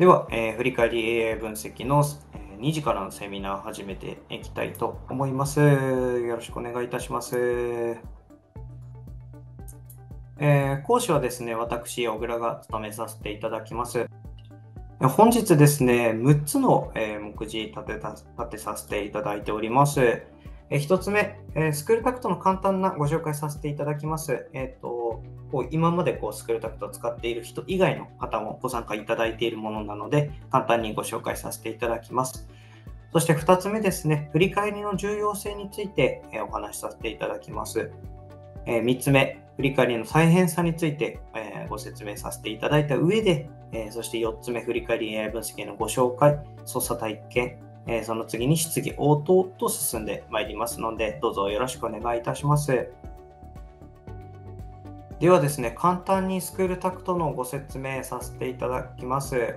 では、えー、振り返り AI 分析の、えー、2時からのセミナーを始めていきたいと思います。よろしくお願いいたします。えー、講師はですね、私、小倉が務めさせていただきます。本日ですね、6つの、え目次立て立てさせていただいております。え1つ目、えスクールタクトの簡単なご紹介させていただきます。えーと、こう今までこうスクールタクトを使っている人以外の方もご参加いただいているものなので、簡単にご紹介させていただきます。そして2つ目ですね、振り返りの重要性について、えお話しさせていただきます。え3つ目、振り返りの再編さについて、えご説明させていただいた上で、えそして4つ目、振り返り AI 分析のご紹介、操作体験、えその次に質疑応答と進んでまいりますので、どうぞよろしくお願いいたします。ではですね、簡単にスクールタクトのご説明させていただきます。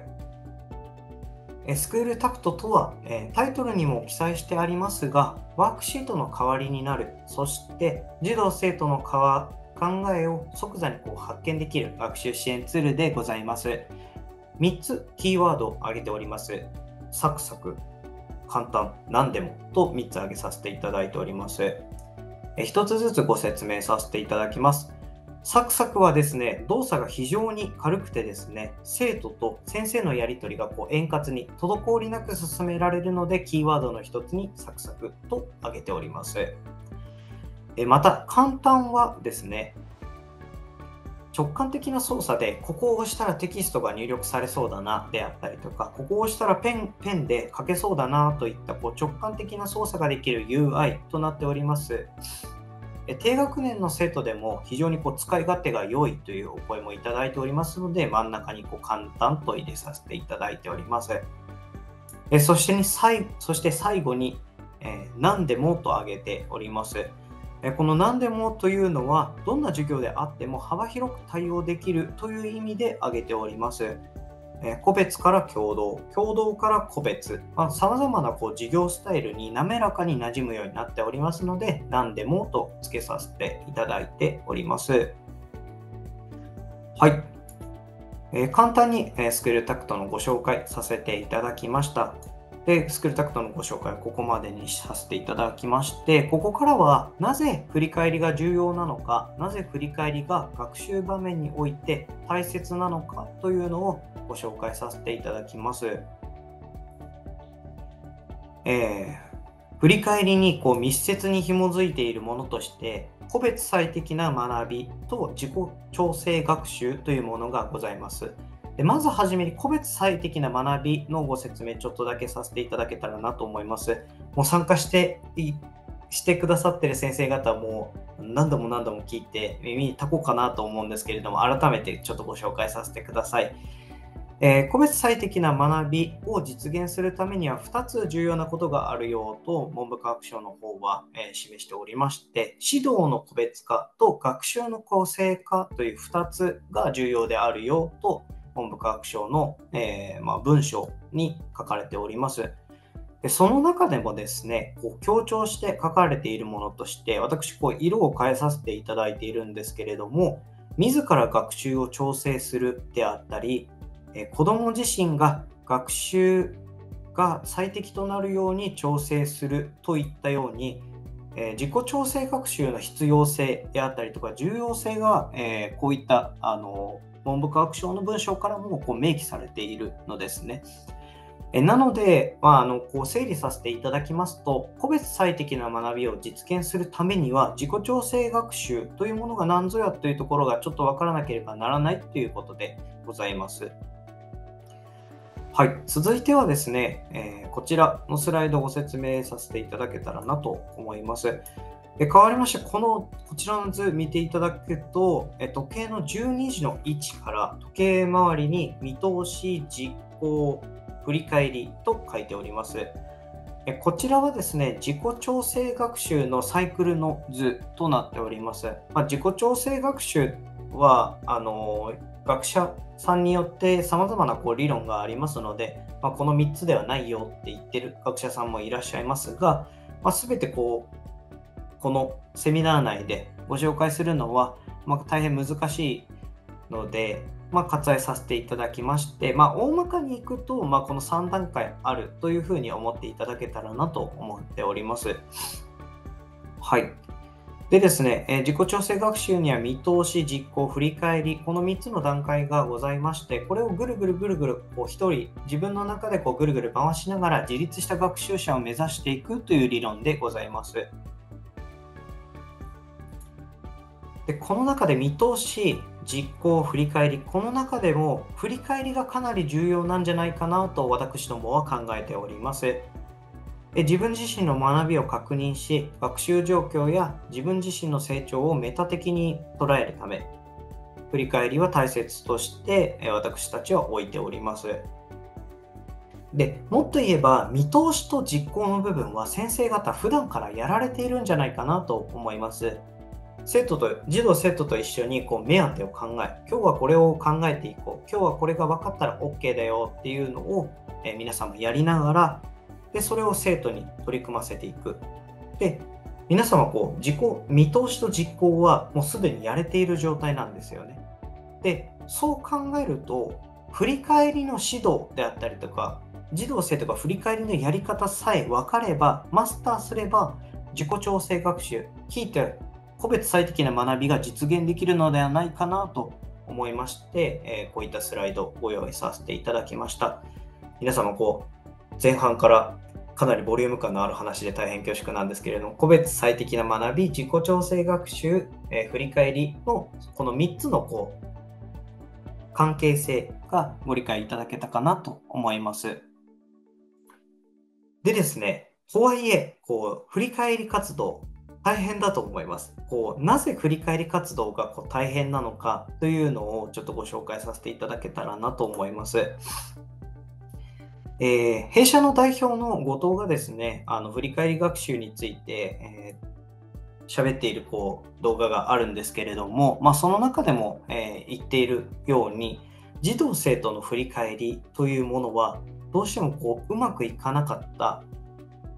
スクールタクトとは、タイトルにも記載してありますが、ワークシートの代わりになる、そして児童生徒の考えを即座にこう発見できる学習支援ツールでございます。3つキーワードを挙げております。サクサク、簡単、何でもと3つ挙げさせていただいております。1つずつご説明させていただきます。サクサクはですね、動作が非常に軽くてですね、生徒と先生のやり取りがこう円滑に滞りなく進められるので、キーワードの一つにサクサクと挙げております。また、簡単はですね、直感的な操作で、ここを押したらテキストが入力されそうだなであったりとか、ここを押したらペンペンで書けそうだなといったこう直感的な操作ができる UI となっております。低学年の生徒でも非常にこう使い勝手が良いというお声もいただいておりますので、真ん中にこう簡単と入れさせていただいております。そしてに最そして最後に、えー、何でもと挙げております。この何でもというのは、どんな授業であっても幅広く対応できるという意味で挙げております。個別から共同、共同から個別、さまざ、まなこう事業スタイルに滑らかに馴染むようになっておりますので、何でもと付けさせていただいております。はい。えー、簡単に、え、スクールタクトのご紹介させていただきました。で、スクールタクトのご紹介はここまでにさせていただきまして、ここからはなぜ振り返りが重要なのか、なぜ振り返りが学習場面において大切なのかというのをご紹介させていただきます。えー、振り返りにこう密接に紐づいているものとして、個別最適な学びと自己調整学習というものがございます。でまずはじめに個別最適な学びのご説明ちょっとだけさせていただけたらなと思います。もう参加してしてくださってる先生方も何度も何度も聞いて耳にタコかなと思うんですけれども改めてちょっとご紹介させてください。えー、個別最適な学びを実現するためには2つ重要なことがあるよと文部科学省の方は、えー、示しておりまして指導の個別化と学習の構成化という2つが重要であるよと文部科学省の、えー、まあ、文章に書かれております。でその中でもですね、こう強調して書かれているものとして、私、こう色を変えさせていただいているんですけれども、自ら学習を調整するであったり、え子ども自身が学習が最適となるように調整するといったように、え自己調整学習の必要性であったりとか重要性が、えこういったあの文部科学省の文章からもこう明記されているのですね。えなので、まあ、あのこう整理させていただきますと、個別最適な学びを実現するためには、自己調整学習というものが何ぞやというところがちょっと分からなければならないということでございます。はい、続いてはですね、えー、こちらのスライドをご説明させていただけたらなと思います。で変わりまして、このこちらの図見ていただくと、え時計の12時の位置から時計回りに見通し、実行、振り返りと書いております。こちらはですね、自己調整学習のサイクルの図となっております。まあ、自己調整学習は、あの学者さんによって様々なこう理論がありますので、まあ、この3つではないよって言ってる学者さんもいらっしゃいますが、まあ、全てこうこのセミナー内でご紹介するのは、まあ、大変難しいので、まあ、割愛させていただきまして、まあ、大まかにいくと、まあ、この3段階あるというふうに思っていただけたらなと思っております。はい。でですね、え自己調整学習には見通し、実行、振り返り、この3つの段階がございまして、これをぐるぐるぐるぐる、こう1人、自分の中でこうぐるぐる回しながら自立した学習者を目指していくという理論でございます。でこの中で見通し、実行、振り返り、この中でも振り返りがかなり重要なんじゃないかなと私どもは考えております。自分自身の学びを確認し、学習状況や自分自身の成長をメタ的に捉えるため、振り返りは大切として私たちは置いております。でもっと言えば、見通しと実行の部分は先生方普段からやられているんじゃないかなと思います。生徒と、児童生徒と一緒にこう目当てを考え、今日はこれを考えていこう、今日はこれが分かったら OK だよっていうのを、え皆さんもやりながら、で、それを生徒に取り組ませていく。で、皆様こう、自己、見通しと実行はもうすでにやれている状態なんですよね。で、そう考えると、振り返りの指導であったりとか、児童生徒が振り返りのやり方さえ分かれば、マスターすれば、自己調整学習、聞いて個別最適な学びが実現できるのではないかなと思いまして、え、こういったスライドをご用意させていただきました。皆様こう前半からかなりボリューム感のある話で大変恐縮なんですけれども、個別最適な学び、自己調整学習、え、振り返りのこの3つのこう関係性がご理解いただけたかなと思います。でですね、とはいえ、こう振り返り活動、大変だと思います。こうなぜ振り返り活動がこう大変なのかというのをちょっとご紹介させていただけたらなと思います。えー、弊社の代表の後藤がですね、あの振り返り学習について、えー、喋っているこう動画があるんですけれども、まあ、その中でも、えー、言っているように、児童生徒の振り返りというものは、どうしてもこううまくいかなかった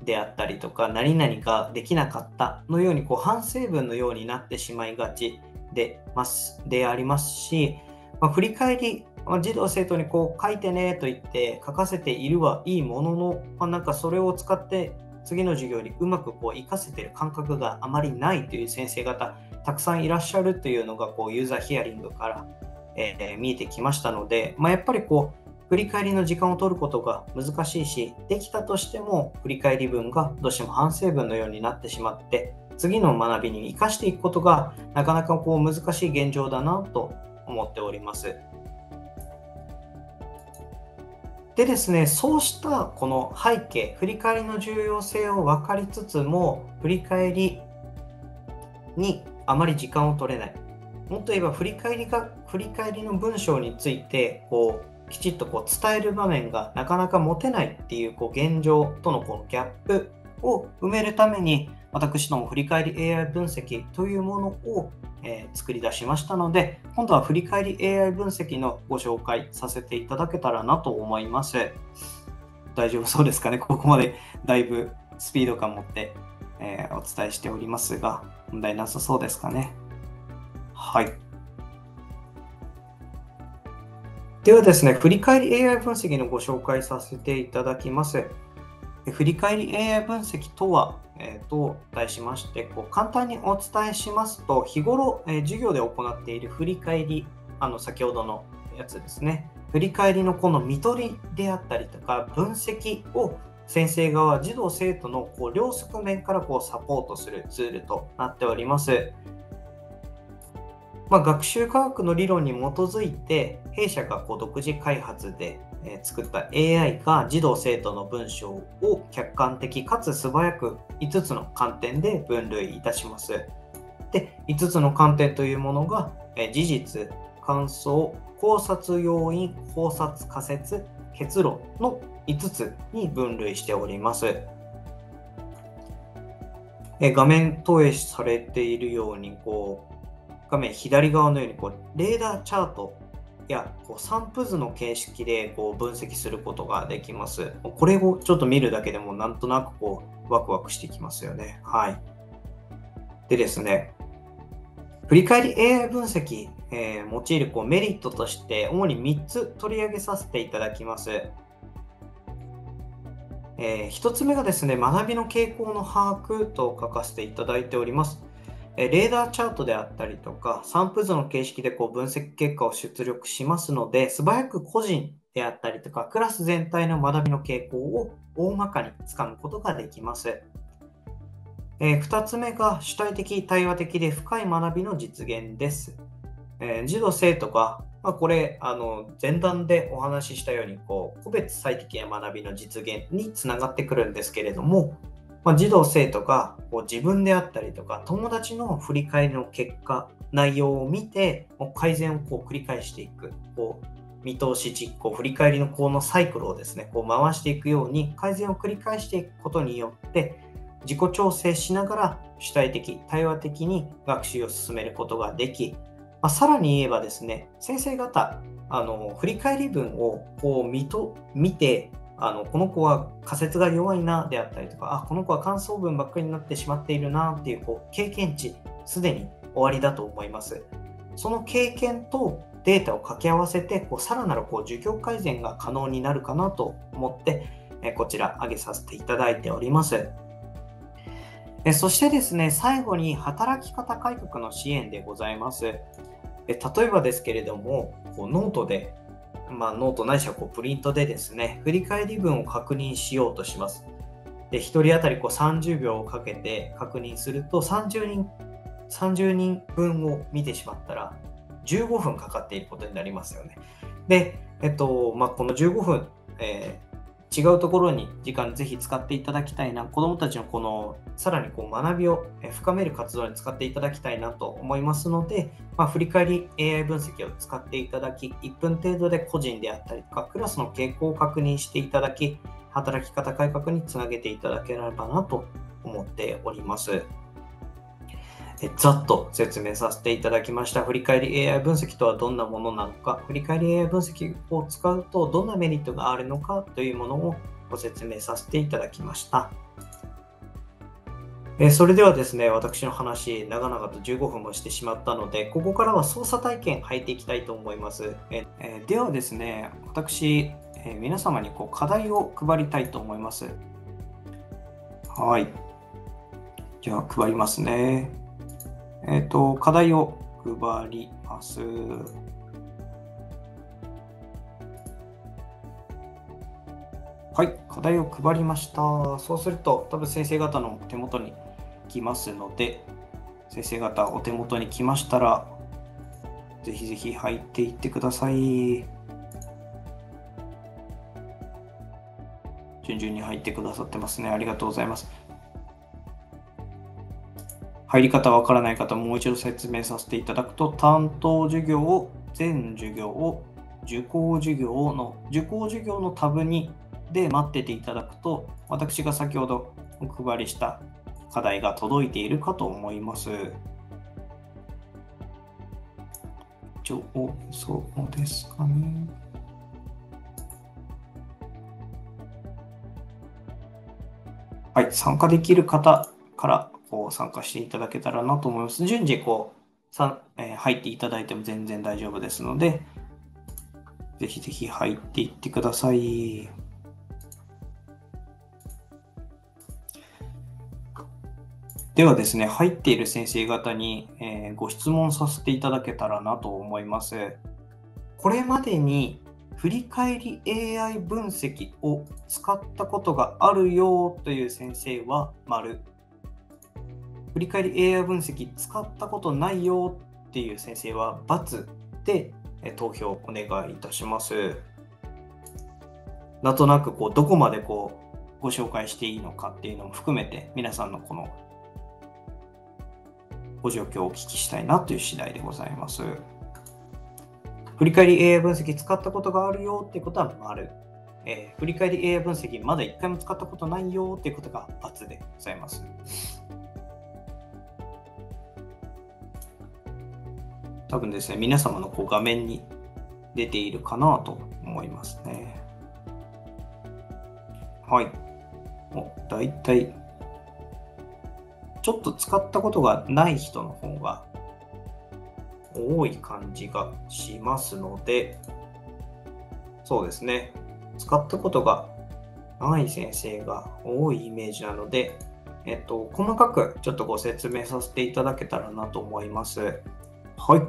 であったりとか、何々ができなかったのようにこう反省文のようになってしまいがちでますでありますし、まあ、振り返りまあ、児童生徒にこう書いてねと言って書かせているはいいものの、まあ、なんかそれを使って次の授業にうまくこう活かせてる感覚があまりないという先生方たくさんいらっしゃるというのがこうユーザーヒアリングから、えー、見えてきましたので、まあ、やっぱりこう振り返りの時間を取ることが難しいしできたとしても振り返り文がどうしても反省文のようになってしまって次の学びに生かしていくことがなかなかこう難しい現状だなと思っております。でですね、そうしたこの背景、振り返りの重要性を分かりつつも、振り返りにあまり時間を取れない。もっと言えば、振り返りが、振り返りの文章について、こう、きちっとこう伝える場面がなかなか持てないっていうこう現状とのこのギャップを埋めるために、私ども振り返り AI 分析というものをえ、作り出しましたので、今度は振り返り AI 分析のご紹介させていただけたらなと思います。大丈夫そうですかね？ここまでだいぶスピード感持って、え、お伝えしておりますが、問題なさそうですかね？はい。ではですね、振り返り AI 分析のご紹介させていただきます。振り返り AI 分析とは、えー、と題しまして、こう簡単にお伝えしますと、日頃、えー、授業で行っている振り返り、あの先ほどのやつですね、振り返りのこの見取りであったりとか、分析を先生側、児童生徒のこう両側面からこうサポートするツールとなっております。まあ、学習科学の理論に基づいて、弊社がこう独自開発で作った AI が児童生徒の文章を客観的かつ素早く5つの観点で分類いたします。で、5つの観点というものが、事実、感想、考察要因、考察仮説、結論の5つに分類しております。画面投影されているようにこう画面左側のようにこうレーダーチャートやこう散布図の形式でこう分析することができます。これをちょっと見るだけでもなんとなくこうワクワクしてきますよね。はい。でですね、振り返り AI 分析えー、用いるこうメリットとして主に3つ取り上げさせていただきます。えー、1つ目がですね、学びの傾向の把握と書かせていただいております。レーダーチャートであったりとか、散布図の形式でこう分析結果を出力しますので、素早く個人であったりとか、クラス全体の学びの傾向を大まかにつかむことができます。えー、2つ目が主体的、対話的で深い学びの実現です。えー、児童生徒が、まあ、これあの前段でお話ししたようにこう個別最適な学びの実現につながってくるんですけれども、まあ、児童生徒がこう自分であったりとか友達の振り返りの結果内容を見てもう改善をこう繰り返していくこう見通し実行振り返りのこのサイクルをですねこう回していくように改善を繰り返していくことによって自己調整しながら主体的対話的に学習を進めることができまあ、さらに言えばですね、先生方、あの振り返り文をこう見と見てあの、この子は仮説が弱いなであったりとか、あ、この子は感想文ばっかりになってしまっているなっていうこう経験値、すでに終わりだと思います。その経験とデータを掛け合わせて、こうさらなるこう授業改善が可能になるかなと思って、えこちら挙げさせていただいております。えそしてですね、最後に働き方改革の支援でございますえ。例えばですけれども、こうノートで、まあ、ノートないしはこうプリントでですね、振り返り文を確認しようとします。で、1人当たりこう30秒をかけて確認すると、30人、30人分を見てしまったら、15分かかっていることになりますよね。で、えっと、まあ、この15分、え違うところに時間ぜひ使っていただきたいな、子どもたちのこのさらにこう学びを深める活動に使っていただきたいなと思いますので、まあ、振り返り AI 分析を使っていただき、1分程度で個人であったりとか、クラスの傾向を確認していただき、働き方改革につなげていただければなと思っております。えざっと説明させていただきました。振り返り AI 分析とはどんなものなのか、振り返り AI 分析を使うとどんなメリットがあるのかというものをご説明させていただきました。えそれではですね、私の話、長々と15分もしてしまったので、ここからは操作体験入っていきたいと思います。えではですね、私、え皆様にこう課題を配りたいと思います。はい。じゃあ、配りますね。えっ、ー、と、課題を配ります。はい、課題を配りました。そうすると、多分先生方の手元に来ますので、先生方お手元に来ましたら、ぜひぜひ入っていってください。順々に入ってくださってますね。ありがとうございます。入り方わからない方もう一度説明させていただくと、担当授業を、全授業を、受講授業の、受講授業のタブにで待ってていただくと、私が先ほどお配りした課題が届いているかと思います。そうですかね。はい、参加できる方からこう参加していただけたらなと思います。順次こうさ、えー、入っていただいても全然大丈夫ですので、ぜひぜひ入っていってください。ではですね、入っている先生方に、えー、ご質問させていただけたらなと思います。これまでに振り返り AI 分析を使ったことがあるよという先生は丸振り返り AI 分析使ったことないよっていう先生は×で投票お願いいたします。なんとなくこうどこまでこうご紹介していいのかっていうのも含めて皆さんのこのご状況をお聞きしたいなという次第でございます。振り返り AI 分析使ったことがあるよってことは丸。えー、振り返り AI 分析まだ1回も使ったことないよっていうことが×でございます。多分ですね、皆様のこう画面に出ているかなと思いますね。はい。もう大体、ちょっと使ったことがない人の方が多い感じがしますので、そうですね。使ったことがない先生が多いイメージなので、えっと、細かくちょっとご説明させていただけたらなと思います。はい。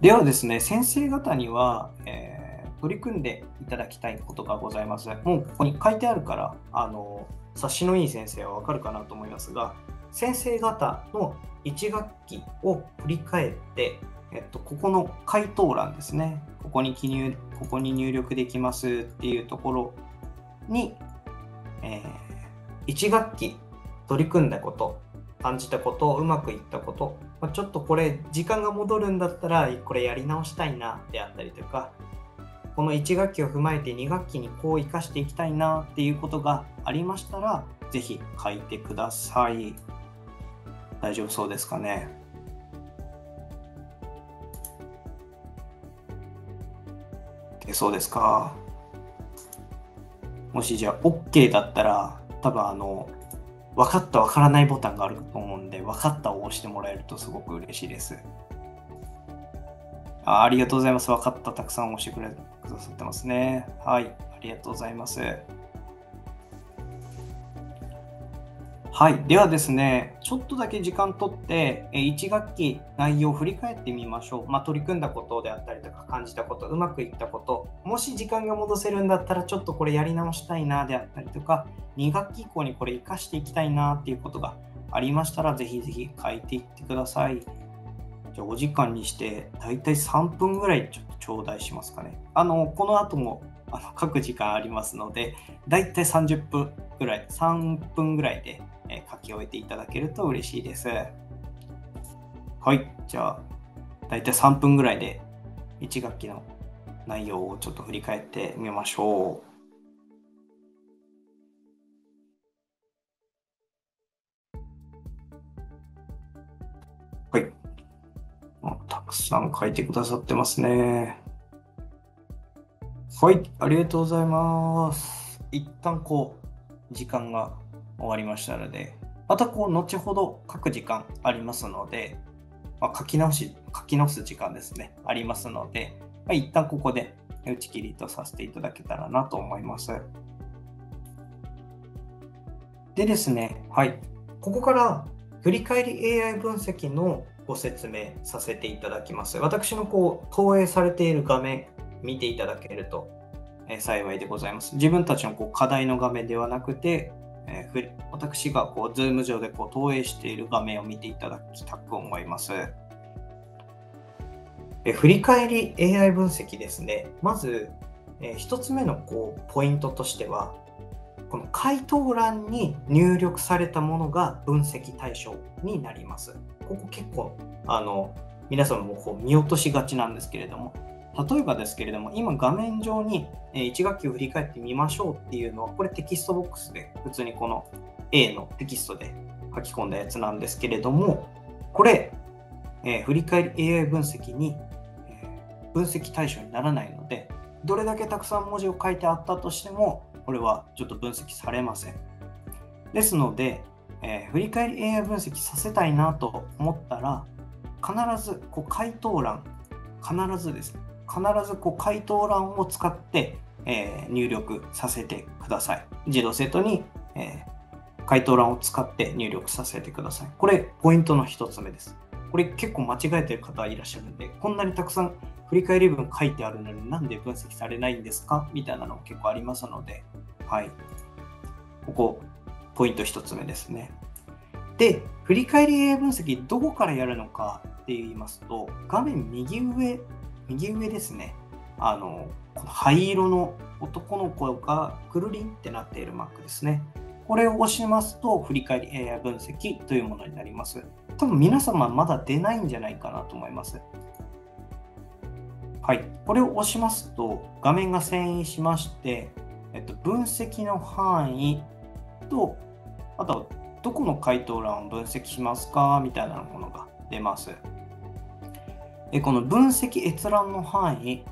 ではですね、先生方には、えー、取り組んでいただきたいことがございます。もうここに書いてあるから、あの、察しのいい先生はわかるかなと思いますが、先生方の1学期を振り返って、えっと、ここの回答欄ですね。ここに記入、ここに入力できますっていうところに、えー、1学期取り組んだこと、感じたこと、うまくいったこと、まあ、ちょっとこれ時間が戻るんだったらこれやり直したいなであったりとか、この1学期を踏まえて2学期にこう生かしていきたいなっていうことがありましたら、ぜひ書いてください。大丈夫そうですかね？でそうですか？もしじゃあ OK だったら、多分あの、分かった分からないボタンがあると思うんで、分かったを押してもらえるとすごく嬉しいです。あありがとうございます。分かった。たくさん押してくれくださってますね。はい。ありがとうございます。はい。ではですね、ちょっとだけ時間とって、1学期内容を振り返ってみましょう。まあ、取り組んだことであったりとか、感じたこと、うまくいったこと、もし時間が戻せるんだったら、ちょっとこれやり直したいなであったりとか、2学期以降にこれ活かしていきたいなっていうことがありましたら、ぜひぜひ書いていってください。じゃあ、お時間にして、だいたい3分ぐらいちょっと頂戴しますかね。あの、この後もあの書く時間ありますので、だいたい30分ぐらい、3分ぐらいでえ書き終えていただけると嬉しいです。はい、じゃあ、だいたい3分ぐらいで1学期の内容をちょっと振り返ってみましょう。はい。たくさん書いてくださってますね。はい、ありがとうございます。一旦こう、時間が終わりましたので、またこう、後ほど書く時間ありますので、まあ、書き直し、書き直す時間ですね、ありますので、まあ、一旦ここで打ち切りとさせていただけたらなと思います。でですね、はい。ここから振り返り AI 分析のご説明させていただきます。私のこう投影されている画面見ていただけると、幸いでございます。自分たちのこう課題の画面ではなくて、えー、私がこう Zoom 上でこう投影している画面を見ていただきたく思います。え振り返り AI 分析ですね。まず、えー、1つ目のこうポイントとしては、この回答欄に入力されたものが分析対象になります。ここ結構あの皆さんもこう見落としがちなんですけれども、例えばですけれども、今画面上に1学期を振り返ってみましょうっていうのは、これテキストボックスで普通にこの A のテキストで書き込んだやつなんですけれども、これ、えー、振り返り AI 分析に、えー、分析対象にならないので、どれだけたくさん文字を書いてあったとしても、これはちょっと分析されません。ですので、えー、振り返り AI 分析させたいなと思ったら、必ずこう回答欄、必ずですね、必ずこう回答欄を使って、えー、入力させてください。自動生徒に、えー、回答欄を使って入力させてください。これ、ポイントの1つ目です。これ結構間違えてる方いらっしゃるんで、こんなにたくさん振り返り文書いてあるのになんで分析されないんですか？みたいなの結構ありますので、はい。ここ、ポイント1つ目ですね。で、振り返り分析どこからやるのかって言いますと、画面右上右上ですね、あの、この灰色の男の子がくるりんってなっているマークですね。これを押しますと、振り返り AI 分析というものになります。多分皆様まだ出ないんじゃないかなと思います。はい。これを押しますと、画面が遷移しまして、えっと、分析の範囲と、あとはどこの回答欄を分析しますかみたいなものが出ます。この分析閲覧の範囲、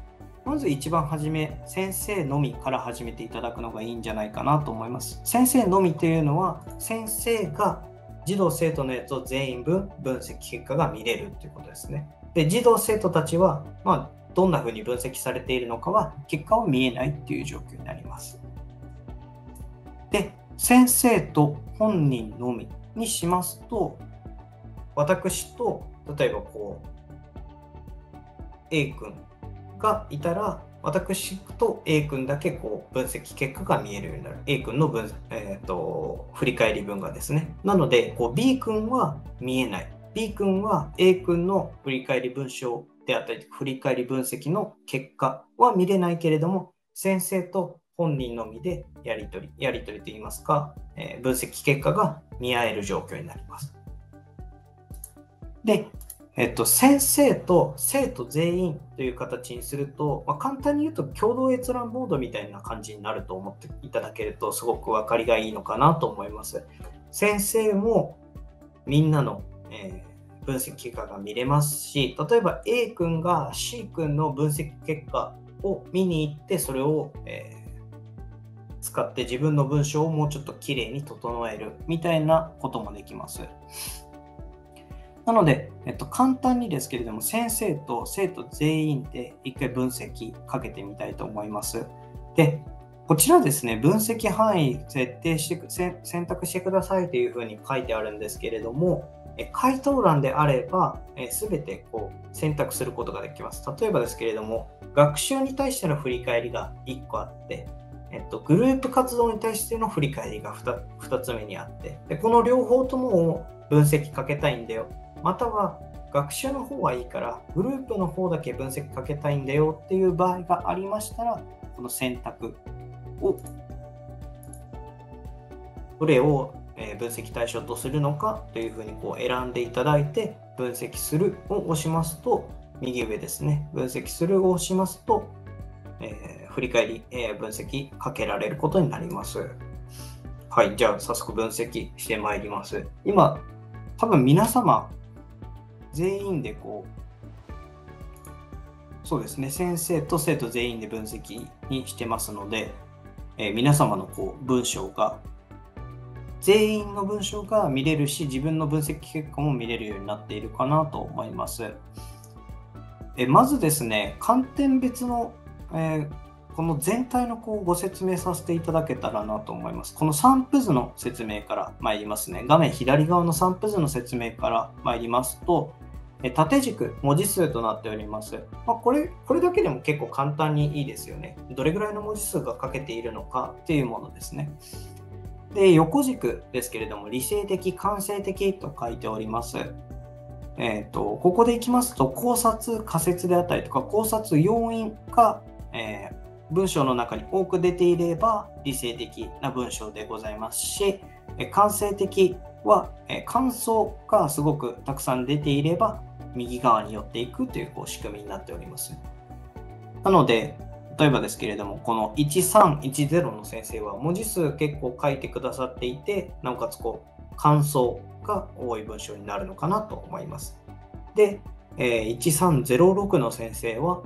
まず一番初め、先生のみから始めていただくのがいいんじゃないかなと思います。先生のみというのは、先生が児童生徒のやつを全員分分析結果が見れるということですね。で、児童生徒たちは、まあ、どんなふうに分析されているのかは結果は見えないっていう状況になります。で、先生と本人のみにしますと、私と例えばこう A 君がいたら私と A 君だけこう分析結果が見えるようになる。A 君の分、えーと、振り返り分がですね。なのでこう B 君は見えない。B 君は A 君の振り返り文章であったり振り返り分析の結果は見れないけれども先生と本人のみでやり取りやり取りといいますか、えー、分析結果が見合える状況になります。でえっと、先生と生徒全員という形にすると、まあ、簡単に言うと共同閲覧ボードみたいな感じになると思っていただけるとすごく分かりがいいのかなと思います。先生もみんなの、えー、分析結果が見れますし、例えば A 君が C 君の分析結果を見に行ってそれを、えー、使って自分の文章をもうちょっときれいに整えるみたいなこともできます。なので、えっと、簡単にですけれども、先生と生徒全員で一回分析かけてみたいと思います。で、こちらですね、分析範囲設定して選択してくださいというふうに書いてあるんですけれども、回答欄であれば、すべてこう選択することができます。例えばですけれども、学習に対しての振り返りが1個あって、えっと、グループ活動に対しての振り返りが 2, 2つ目にあってで、この両方とも分析かけたいんだよまたは学習の方はいいからグループの方だけ分析かけたいんだよっていう場合がありましたらこの選択をどれを分析対象とするのかというふうにこう選んでいただいて分析するを押しますと右上ですね分析するを押しますと、えー、振り返り、えー、分析かけられることになります。はいじゃあ早速分析してまいります。今多分皆様全員でこう、そうですね、先生と生徒全員で分析にしてますので、えー、皆様のこう文章が、全員の文章が見れるし、自分の分析結果も見れるようになっているかなと思います。えまずですね、観点別の、えー、この全体のこうご説明させていただけたらなと思います。この散布図の説明から参りますね。画面左側の散布図の説明から参りますと、縦軸、文字数となっております。まあ、これ、これだけでも結構簡単にいいですよね。どれぐらいの文字数が書けているのかっていうものですね。で、横軸ですけれども、理性的、感性的と書いております。えっ、ー、と、ここでいきますと、考察、仮説であったりとか、考察要因が、えー、文章の中に多く出ていれば理性的な文章でございますし、感性的は、感想がすごくたくさん出ていれば右側に寄っていくというこう仕組みになっております。なので、例えばですけれども、この1310の先生は文字数結構書いてくださっていて、なおかつこう感想が多い文章になるのかなと思います。で、え、1306の先生は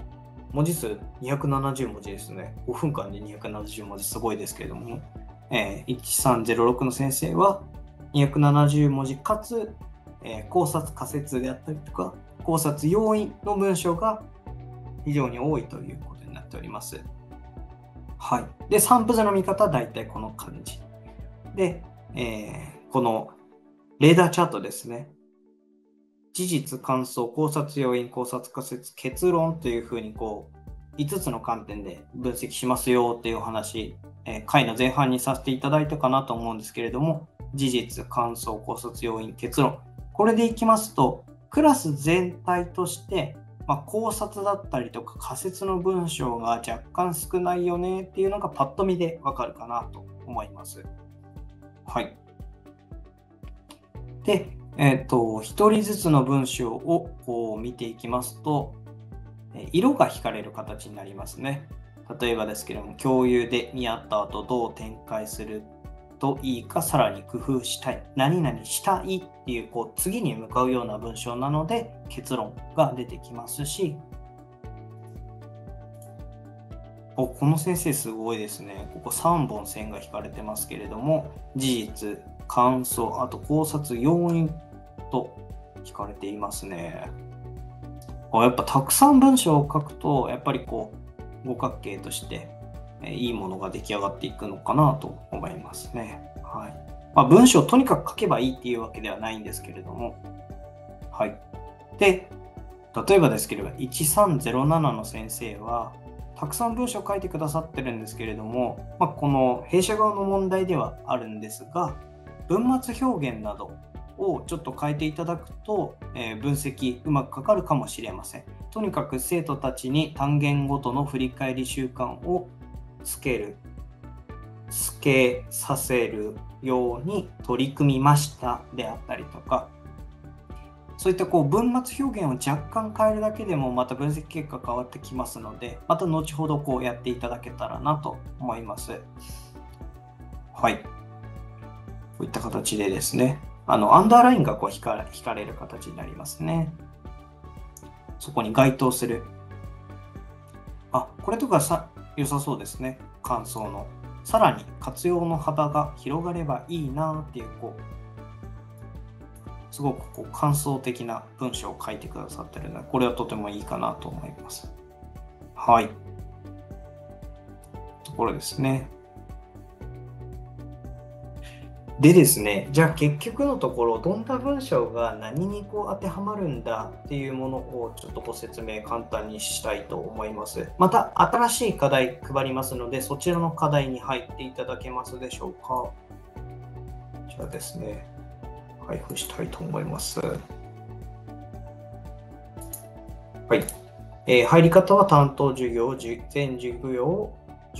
文字数270文字ですね。5分間で270文字すごいですけれども、え、1306の先生は270文字かつえー、考察仮説であったりとか、考察要因の文章が非常に多いということになっております。はい。で、散布図の見方は大体この感じ。で、えー、このレーダーチャートですね。事実、感想、考察要因、考察仮説、結論というふうにこう、5つの観点で分析しますよっていうお話、えー、回の前半にさせていただいたかなと思うんですけれども、事実、感想、考察要因、結論、これでいきますと、クラス全体として、まあ、考察だったりとか仮説の文章が若干少ないよねっていうのがパッと見でわかるかなと思います。はい。で、えっ、ー、と、1人ずつの文章をこう見ていきますと、色が引かれる形になりますね。例えばですけども、共有で見合った後どう展開するといいかさらに工夫したい何々したいっていうこう次に向かうような文章なので結論が出てきますしおこの先生すごいですね。ここ3本線が引かれてますけれども、事実、感想、あと考察、要因と引かれていますね。やっぱたくさん文章を書くと、やっぱりこう、五角形として、えいいものが出来上がっていくのかなと思いますね。はい。まあ、文章をとにかく書けばいいっていうわけではないんですけれども、はい。で、例えばですければ、1307の先生は、たくさん文章を書いてくださってるんですけれども、まあ、この弊社側の問題ではあるんですが、文末表現などをちょっと変えていただくと、えー、分析うまくかかるかもしれません。とにかく生徒たちに単元ごとの振り返り習慣をつける、つけさせるように取り組みましたであったりとか、そういったこう文末表現を若干変えるだけでもまた分析結果変わってきますので、また後ほどこうやっていただけたらなと思います。はい。こういった形でですね、あの、アンダーラインがこう引か引かれる形になりますね。そこに該当する。あ、これとかさ良さそうですね。感想の。さらに活用の幅が広がればいいなっていう、こう、すごくこう感想的な文章を書いてくださってるので、これはとてもいいかなと思います。はい。ところですね。でですね、じゃあ結局のところ、どんな文章が何にこう当てはまるんだっていうものをちょっとご説明簡単にしたいと思います。また新しい課題配りますので、そちらの課題に入っていただけますでしょうか。じゃあですね。配布したいと思います。はい。えー、入り方は担当授業、全授業、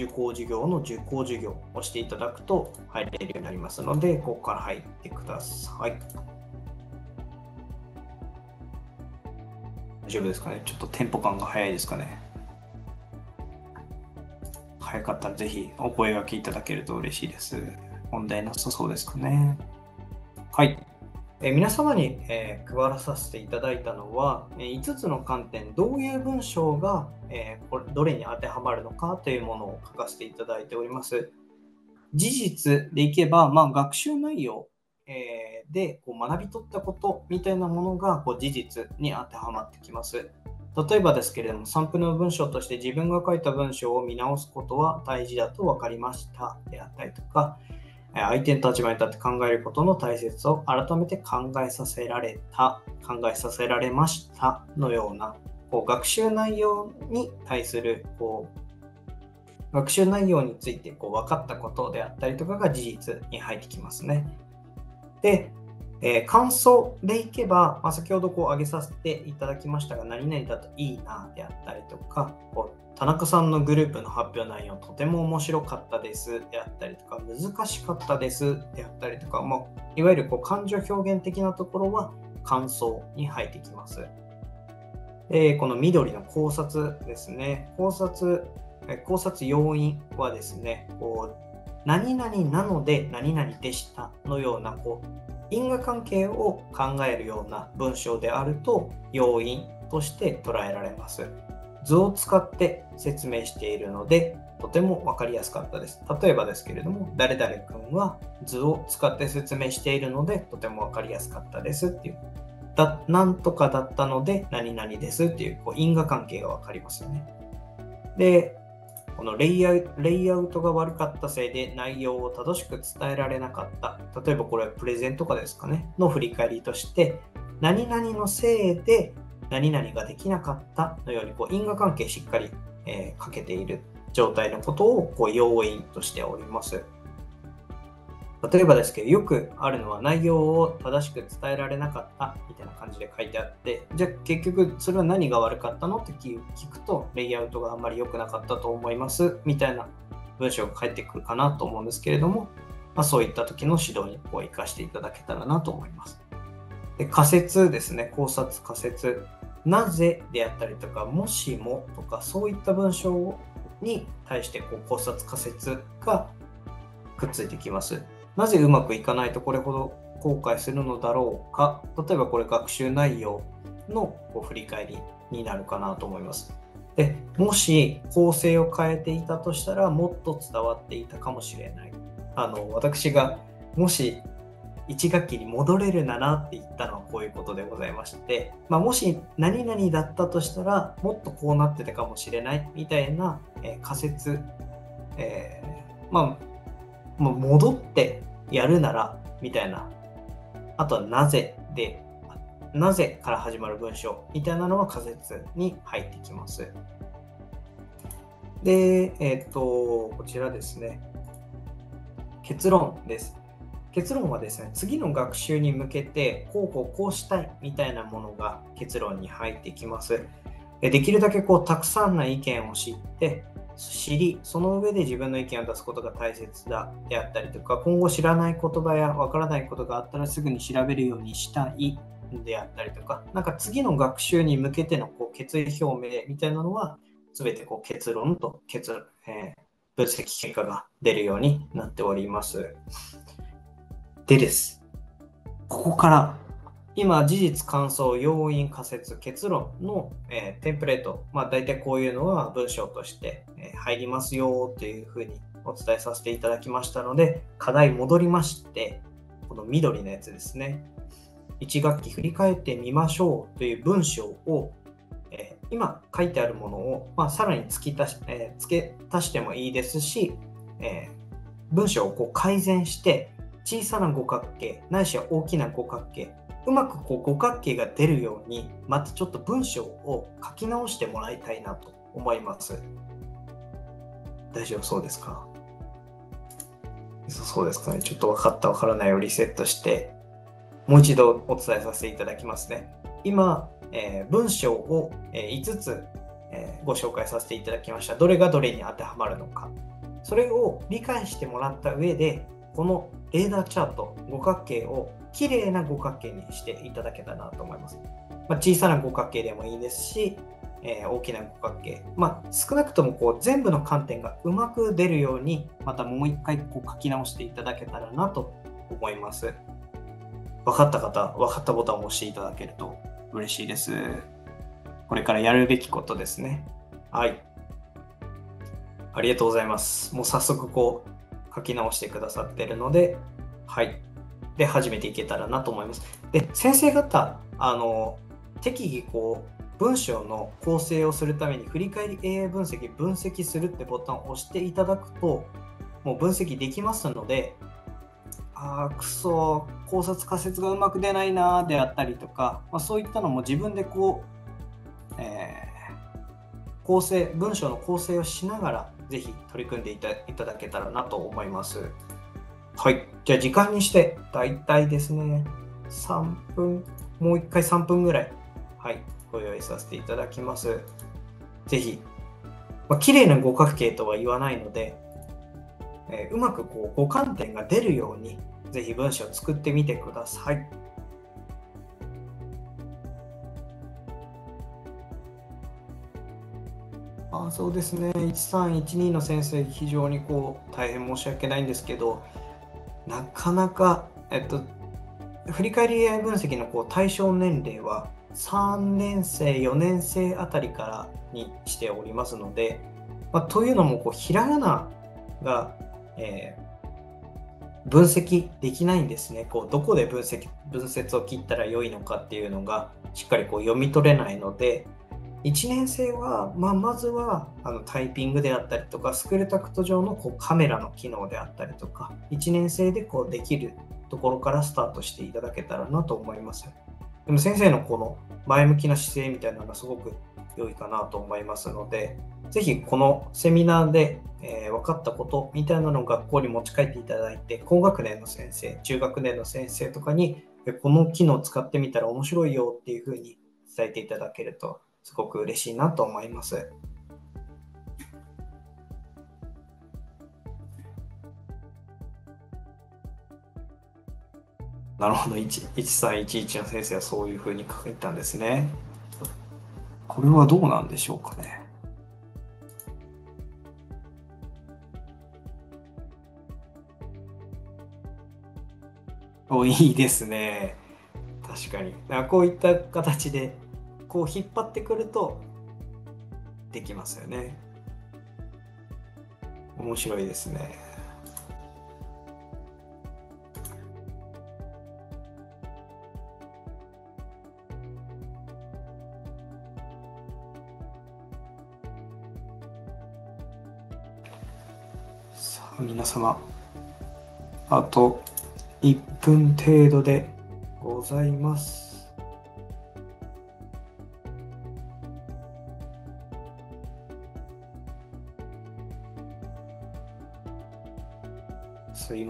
受講授業の受講授業をしていただくと入れるようになりますので、ここから入ってください。大丈夫ですかね？ちょっとテンポ感が早いですかね？早かったらぜひお声がけいただけると嬉しいです。問題なさそうですかね？はい。皆様に、配らさせていただいたのは、え5つの観点、どういう文章が、どれに当てはまるのかというものを書かせていただいております。事実でいけば、まあ、学習内容、で学び取ったことみたいなものが事実に当てはまってきます。例えばですけれども、サンプルの文章として自分が書いた文章を見直すことは大事だと分かりましたであったりとか、相手の立場に立って考えることの大切を改めて考えさせられた、考えさせられましたのようなこう学習内容に対するこう学習内容についてこう分かったことであったりとかが事実に入ってきますね。で、えー、感想でいけば、まあ、先ほどこう挙げさせていただきましたが、何々だといいなであったりとか、こ田中さんのグループの発表内容とても面白かったですであったりとか難しかったですであったりとか、まあ、いわゆるこう感情表現的なところは感想に入ってきます。でこの緑の考察ですね。考察、考察要因はですね、こう何々なので何々でしたのようなこう因果関係を考えるような文章であると要因として捉えられます。図を使って説明しているので、とても分かりやすかったです。例えばですけれども、誰々君は図を使って説明しているので、とても分かりやすかったですっていう。だなんとかだったので、何々ですっていうこう因果関係が分かりますよね。で、このレイアウレイアウトが悪かったせいで内容を正しく伝えられなかった。例えばこれはプレゼントとかですかね。の振り返りとして、何々のせいで何々ができなかったのようにこう因果関係しっかり、えー、かけている状態のことをこう要因としております。例えばですけど、よくあるのは内容を正しく伝えられなかったみたいな感じで書いてあって、じゃあ結局それは何が悪かったのって聞くと、レイアウトがあんまり良くなかったと思いますみたいな文章が返ってくるかなと思うんですけれども、まあ、そういった時の指導にこう活かしていただけたらなと思います。で仮説ですね、考察仮説。なぜであったりとか、もしもとか、そういった文章に対してこう考察仮説がくっついてきます。なぜうまくいかないとこれほど後悔するのだろうか。例えばこれ学習内容のこう振り返りになるかなと思います。でもし構成を変えていたとしたらもっと伝わっていたかもしれない。あの私がもし1学期に戻れるならって言ったのはこういうことでございまして、まあ、もし何々だったとしたらもっとこうなってたかもしれないみたいな、えー、仮説、えー、まあ、まあ、戻ってやるならみたいなあとはなぜでなぜから始まる文章みたいなのが仮説に入ってきます。で、えっ、と、こちらですね。結論です。結論はですね、次の学習に向けて、こうこうこうしたいみたいなものが結論に入ってきます。できるだけこうたくさんの意見を知って、知り、その上で自分の意見を出すことが大切だであったりとか、今後知らない言葉やわからないことがあったらすぐに調べるようにしたいであったりとか、なんか次の学習に向けてのこう決意表明みたいなのは、すべてこう結論と結論、えー、分析結果が出るようになっております。でです。ここから今、事実、感想、要因、仮説、結論の、えー、テンプレート、まあ、大体こういうのは文章として、えー、入りますよというふうにお伝えさせていただきましたので、課題戻りまして、この緑のやつですね。1学期振り返ってみましょうという文章を、えー、今書いてあるものを、まあ、さらに付き足し、えー、付け足してもいいですし、えー、文章をこう改善して小さな五角形ないしは大きな五角形うまくこう五角形が出るようにまたちょっと文章を書き直してもらいたいなと思います大丈夫そうですか？そうですかねちょっと分かった分からないをリセットしてもう一度お伝えさせていただきますね。今、えー、文章を、え、5つ、えー、ご紹介させていただきました。どれがどれに当てはまるのか。それを理解してもらった上で、このレーダーチャート、五角形をきれいな五角形にしていただけたらなと思います。まあ、小さな五角形でもいいですし、えー、大きな五角形、まあ、少なくともこう全部の観点がうまく出るようにまたもう一回こう書き直していただけたらなと思います。分かった方、分かったボタンを押していただけると嬉しいです。これからやるべきことですね。はい。ありがとうございます。もう早速こう書き直してくださってるので、はい。で、始めていけたらなと思います。で、先生方、あの、適宜こう、文章の構成をするために振り返り AI 分析、分析するってボタンを押していただくと、もう分析できますので、あくそ考察仮説がうまく出ないなであったりとか、まあ、そういったのも自分でこう、えー、構成文章の構成をしながらぜひ取り組んでいたいただけたらなと思います。はい。じゃあ時間にして大体ですね3分もう1回3分ぐらいはいご用意させていただきます。ぜひ、まあ、綺麗な五角形とは言わないのでえー、うまくこう五観点が出るようにぜひ文章を作ってみてください。そうですね1312の先生非常にこう大変申し訳ないんですけどなかなか、えっと、振り返り AI 分析のこう対象年齢は3年生4年生あたりからにしておりますので、まあ、というのもこうひらがながえー、分析できないんですね。こうどこで分析分節を切ったら良いのかっていうのがしっかりこう読み取れないので、1年生は、まあ、まずはあのタイピングであったりとか、スクールタクト上のこうカメラの機能であったりとか、1年生でこうできるところからスタートしていただけたらなと思います。でも先生のこの前向きな姿勢みたいなのがすごく良いかなと思いますので、ぜひこのセミナーで、えー、分かったことみたいなのを学校に持ち帰っていただいて、高学年の先生、中学年の先生とかに、この機能を使ってみたら面白いよっていうふうに伝えていただけると、すごく嬉しいなと思います。なるほど、1311の先生はそういうふうに書いたんですね。これはどうなんでしょうかね。おいいですね。確かに。かこういった形でこう引っ張ってくるとできますよね。面白いですね。さあ皆様あと1分程度でございます。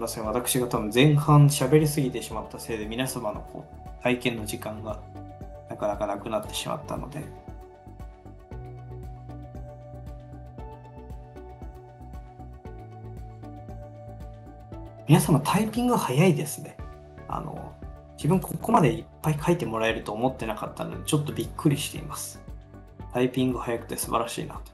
せん。私が多分前半喋りすぎてしまったせいで皆様のこう体験の時間がなかなかなくなってしまったので。皆様タイピング早いですね。あの、自分ここまでいっぱい書いてもらえると思ってなかったので、ちょっとびっくりしています。タイピング早くて素晴らしいなと。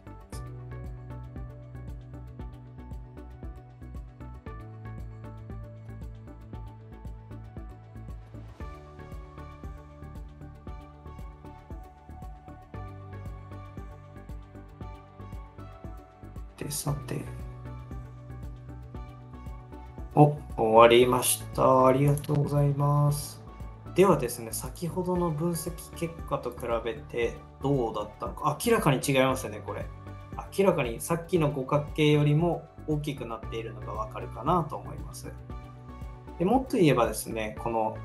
りました。ありがとうございます。ではですね、先ほどの分析結果と比べてどうだったのか？明らかに違いますよね、これ。明らかにさっきの五角形よりも大きくなっているのがわかるかなと思います。でもっと言えばですね、この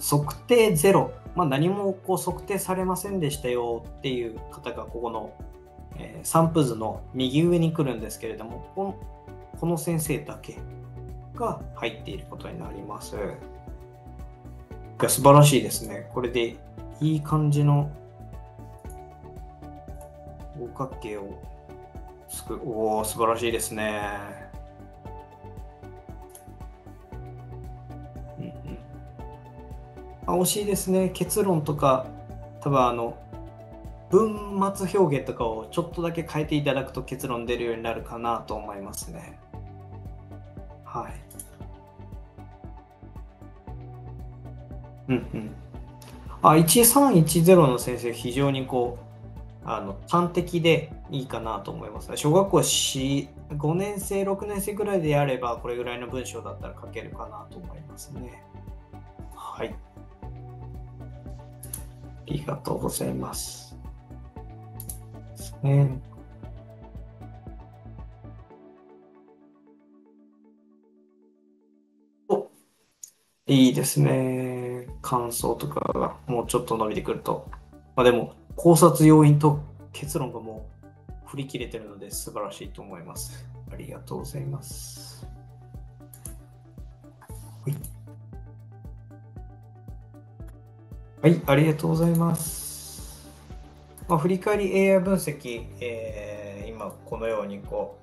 測定0、まあ、何もこう測定されませんでしたよっていう方がここのえー、散布図の右上に来るんですけれどもこのこの先生だけが入っていることになります。が素晴らしいですね。これでいい感じの五角形を作る。おお、素晴らしいですね。うんうん。あ惜しいですね。結論とか、多分あの、文末表現とかをちょっとだけ変えていただくと結論出るようになるかなと思いますね。はい。うんうん。あ、1310の先生、非常にこう、あの端的でいいかなと思います。小学校4、5年生、6年生ぐらいであれば、これぐらいの文章だったら書けるかなと思いますね。はい。ありがとうございます。ですね。おいいですね。感想とかがもうちょっと伸びてくると。まあでも、考察要因と結論がもう振り切れてるので素晴らしいと思います。ありがとうございます。はい、はい、ありがとうございます。まあ、振り返り AI 分析、えー、今このようにこ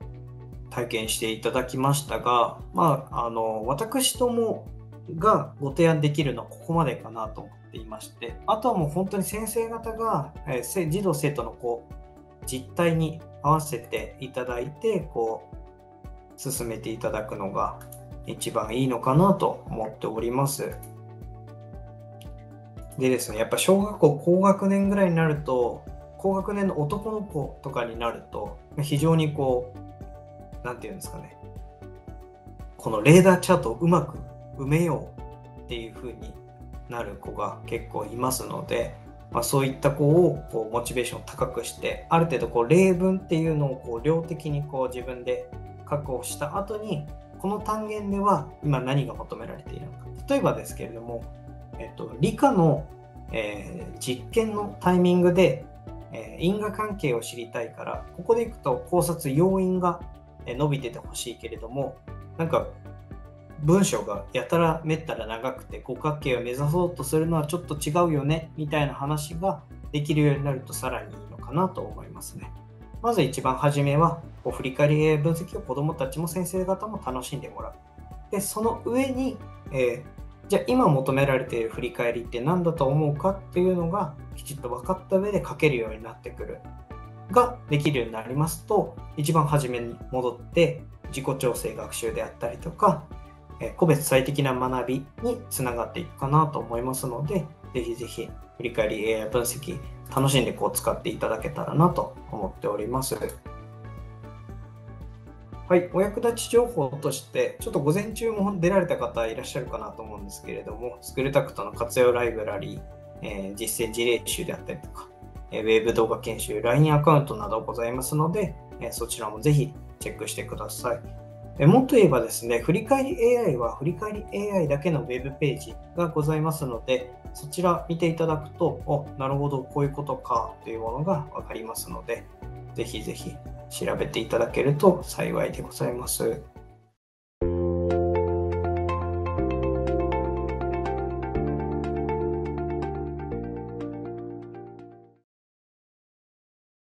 う体験していただきましたが、まあ、あの私どもがご提案できるのはここまでかなと思っていましてあとはもう本当に先生方が、えー、児童生徒のこう実態に合わせていただいてこう進めていただくのが一番いいのかなと思っております。でですね、やっぱ小学校高学年ぐらいになると、高学年の男の子とかになると、非常にこう、なんていうんですかね、このレーダーチャートをうまく埋めようっていう風になる子が結構いますので、まあ、そういった子をこうモチベーション高くしてある程度こう例文っていうのをこう量的にこう自分で確保した後にこの単元では今何が求められているのか。例えばですけれどもえっと、理科の、えー、実験のタイミングで、えー、因果関係を知りたいから、ここでいくと考察要因が伸びててほしいけれども、なんか文章がやたらめったら長くて五角形を目指そうとするのはちょっと違うよねみたいな話ができるようになるとさらにいいのかなと思いますね。まず一番初めはこう振り返り分析を子どもたちも先生方も楽しんでもらう。で、その上に、えー、じゃあ今求められている振り返りって何だと思うかっていうのがきちっと分かった上で書けるようになってくるができるようになりますと一番初めに戻って自己調整学習であったりとか個別最適な学びにつながっていくかなと思いますのでぜひぜひ振り返り AI 分析楽しんでこう使っていただけたらなと思っております。はい、お役立ち情報として、ちょっと午前中も出られた方いらっしゃるかなと思うんですけれども、スクールタクトの活用ライブラリー、えー、実践事例集であったりとか、えー、ウェブ動画研修、LINE アカウントなどございますので、えー、そちらもぜひチェックしてください。もっと言えばですね、振り返り AI は振り返り AI だけのウェブページがございますので、そちら見ていただくと、お、なるほど、こういうことかというものが分かりますので、ぜひぜひ調べていただけると幸いでございます。